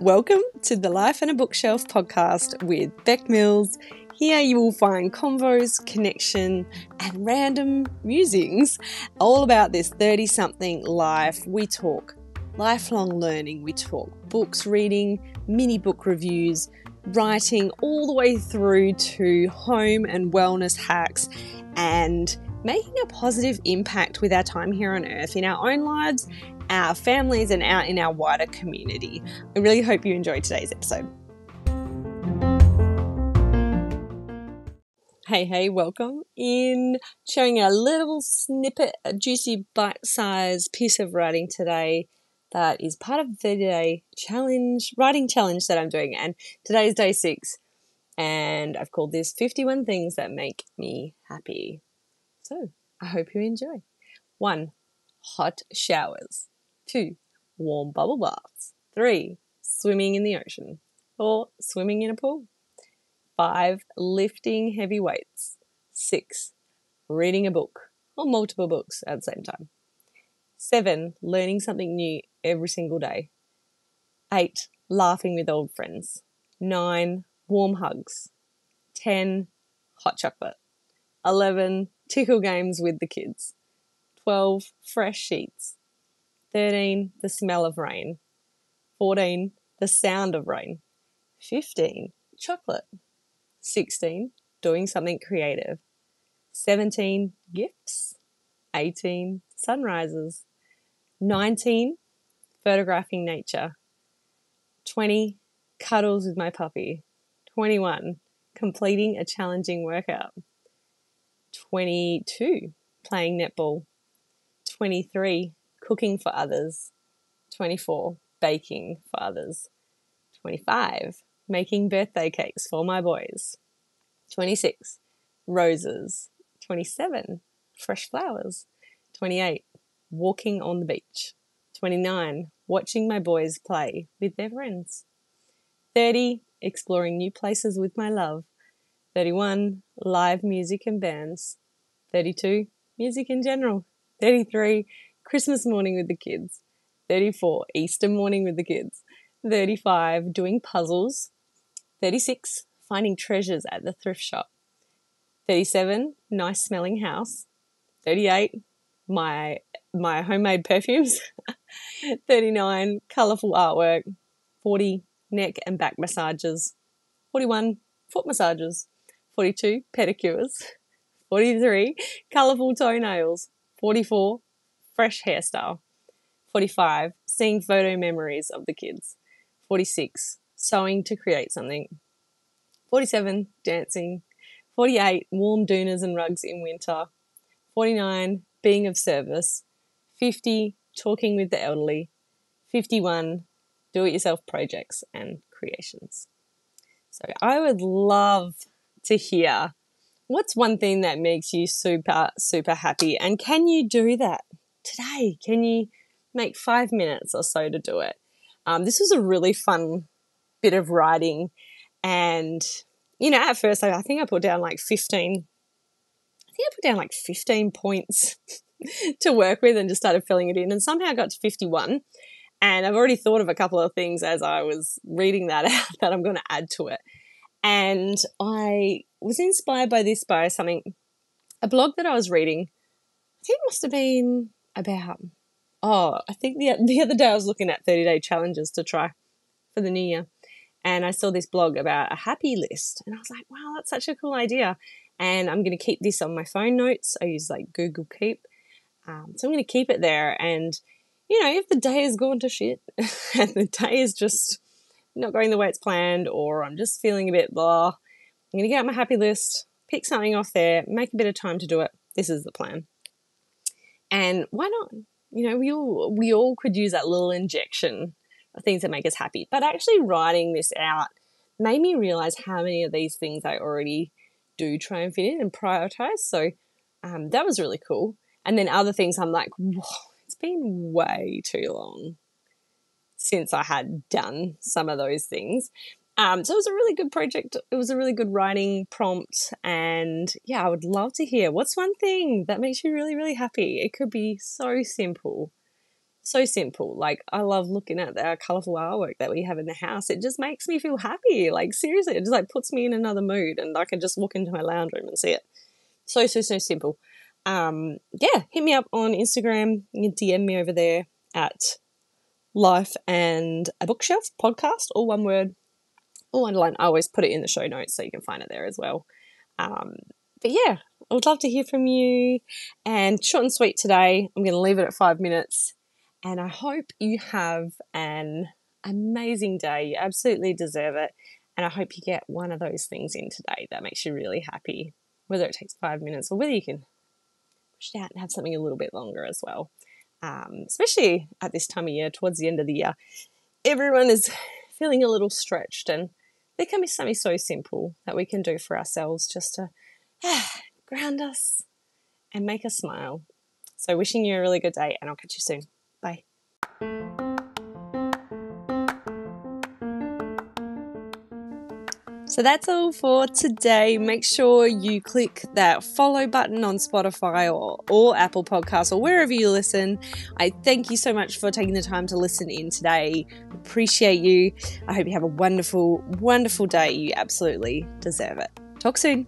Welcome to the Life and a Bookshelf podcast with Bec Mills. Here you will find convos, connection, and random musings all about this 30 something life. We talk lifelong learning, we talk books reading, mini book reviews, writing, all the way through to home and wellness hacks and making a positive impact with our time here on earth in our own lives our families and out in our wider community. I really hope you enjoyed today's episode. Hey, hey, welcome in. Sharing a little snippet, a juicy bite sized piece of writing today that is part of the day challenge, writing challenge that I'm doing. And today is day six. And I've called this 51 Things That Make Me Happy. So I hope you enjoy. One, hot showers. Two, warm bubble baths. Three, swimming in the ocean. Four, swimming in a pool. Five, lifting heavy weights. Six, reading a book or multiple books at the same time. Seven, learning something new every single day. Eight, laughing with old friends. Nine, warm hugs. Ten, hot chocolate. Eleven, tickle games with the kids. Twelve, fresh sheets. 13, the smell of rain. 14, the sound of rain. 15, chocolate. 16, doing something creative. 17, gifts. 18, sunrises. 19, photographing nature. 20, cuddles with my puppy. 21, completing a challenging workout. 22, playing netball. 23, cooking for others. 24, baking for others. 25, making birthday cakes for my boys. 26, roses. 27, fresh flowers. 28, walking on the beach. 29, watching my boys play with their friends. 30, exploring new places with my love. 31, live music and bands. 32, music in general. 33, Christmas morning with the kids. 34, Easter morning with the kids. 35, doing puzzles. 36, finding treasures at the thrift shop. 37, nice smelling house. 38, my my homemade perfumes. 39, colourful artwork. 40, neck and back massages. 41, foot massages. 42, pedicures. 43, colourful toenails. 44, fresh hairstyle. 45, seeing photo memories of the kids. 46, sewing to create something. 47, dancing. 48, warm doonas and rugs in winter. 49, being of service. 50, talking with the elderly. 51, do it yourself projects and creations. So I would love to hear what's one thing that makes you super, super happy, and can you do that? today. Can you make five minutes or so to do it? Um, this was a really fun bit of writing. And, you know, at first I, think I put down like 15, I think I put down like 15 points to work with and just started filling it in. And somehow I got to 51. And I've already thought of a couple of things as I was reading that out that I'm going to add to it. And I was inspired by this by something, a blog that I was reading. I think it must have been about oh, I think the the other day I was looking at 30 day challenges to try for the new year. And I saw this blog about a happy list. And I was like, wow, that's such a cool idea. And I'm going to keep this on my phone notes. I use like Google Keep. Um, so I'm going to keep it there. And, you know, if the day is going to shit and the day is just not going the way it's planned, or I'm just feeling a bit blah, I'm going to get out my happy list, pick something off there, make a bit of time to do it. This is the plan. And why not? You know, we all we all could use that little injection of things that make us happy. But actually writing this out made me realize how many of these things I already do try and fit in and prioritize. So um, that was really cool. And then other things I'm like, whoa, it's been way too long since I had done some of those things. Um, so it was a really good project. It was a really good writing prompt. And yeah, I would love to hear what's one thing that makes you really, really happy? It could be so simple. So simple. Like, I love looking at our colorful artwork that we have in the house. It just makes me feel happy. Like, seriously, it just like puts me in another mood and I can just walk into my lounge room and see it. So, so, so simple. Um, yeah, hit me up on Instagram. You can DM me over there at Life and a Bookshelf podcast, all one word all underlined. I always put it in the show notes so you can find it there as well. Um, but yeah, I would love to hear from you. And short and sweet today, I'm going to leave it at five minutes. And I hope you have an amazing day. You absolutely deserve it. And I hope you get one of those things in today that makes you really happy, whether it takes five minutes or whether you can push it out and have something a little bit longer as well. Um, especially at this time of year, towards the end of the year, everyone is feeling a little stretched and there can be something so simple that we can do for ourselves just to ah, ground us and make us smile. So, wishing you a really good day, and I'll catch you soon. Bye. So that's all for today. Make sure you click that follow button on Spotify or, or Apple Podcasts or wherever you listen. I thank you so much for taking the time to listen in today. Appreciate you. I hope you have a wonderful, wonderful day. You absolutely deserve it. Talk soon.